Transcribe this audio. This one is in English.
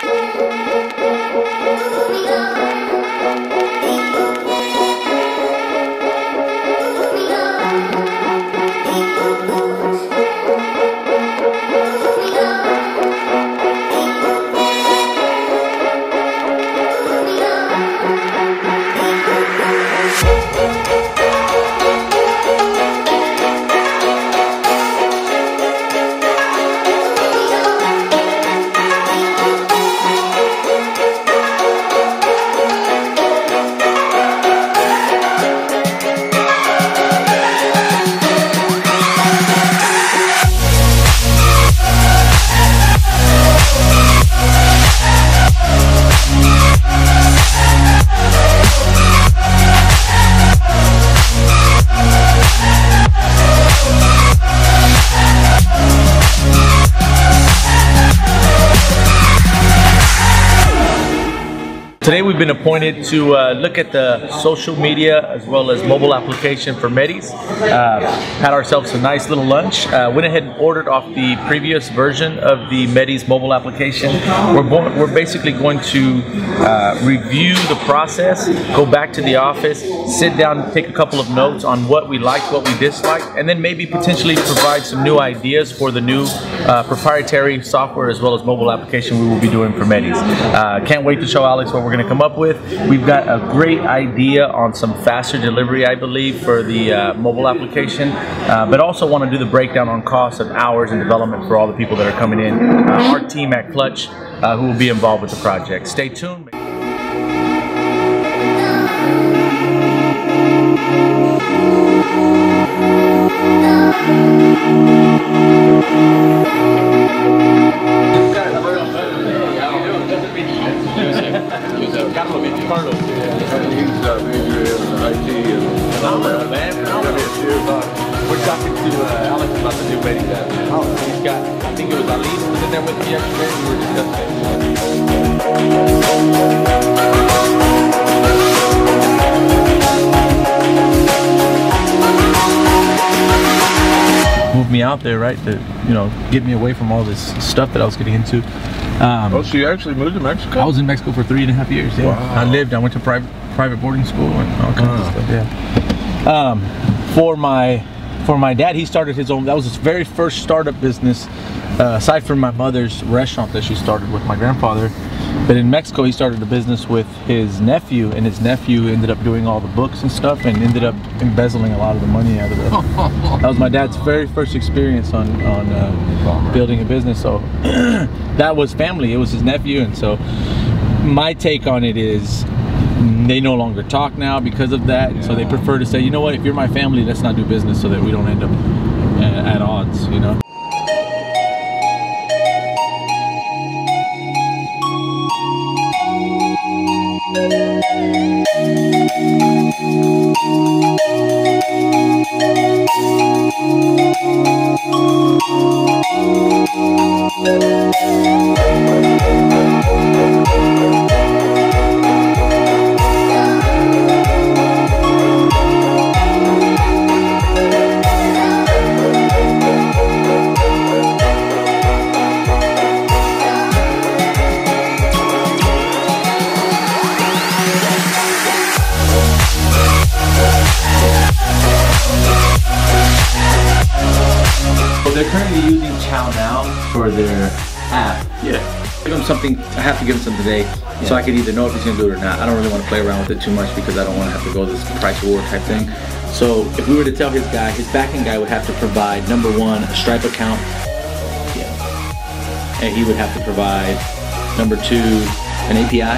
Música Today we've been appointed to uh, look at the social media as well as mobile application for Meddy's. Uh, had ourselves a nice little lunch. Uh, went ahead and ordered off the previous version of the Meddy's mobile application. We're, we're basically going to uh, review the process, go back to the office, sit down, take a couple of notes on what we liked, what we disliked, and then maybe potentially provide some new ideas for the new uh, proprietary software as well as mobile application we will be doing for Meddy's. Uh, can't wait to show Alex what we're going to come up with. We've got a great idea on some faster delivery, I believe, for the uh, mobile application, uh, but also want to do the breakdown on cost of hours and development for all the people that are coming in. Uh, our team at Clutch, uh, who will be involved with the project. Stay tuned. Me out there, right? To you know, get me away from all this stuff that I was getting into. Um, oh, so you actually moved to Mexico? I was in Mexico for three and a half years. Yeah, Wow. I lived. I went to private private boarding school and all kinds of stuff. Yeah. Um, for my for my dad, he started his own. That was his very first startup business, uh, aside from my mother's restaurant that she started with my grandfather. But in Mexico, he started a business with his nephew, and his nephew ended up doing all the books and stuff, and ended up embezzling a lot of the money out of it. that was my dad's very first experience on on uh, building a business. So that was family. It was his nephew, and so my take on it is they no longer talk now because of that. So they prefer to say, you know what, if you're my family, let's not do business so that we don't end up uh, at odds. You know. They're currently using ChowNow for their app. Yeah. Give them something. I have to give him something today, so I can either know if he's gonna do it or not. I don't really want to play around with it too much because I don't want to have to go this price war type thing. So if we were to tell his guy, his backing guy would have to provide number one a Stripe account, yeah, and he would have to provide number two an API,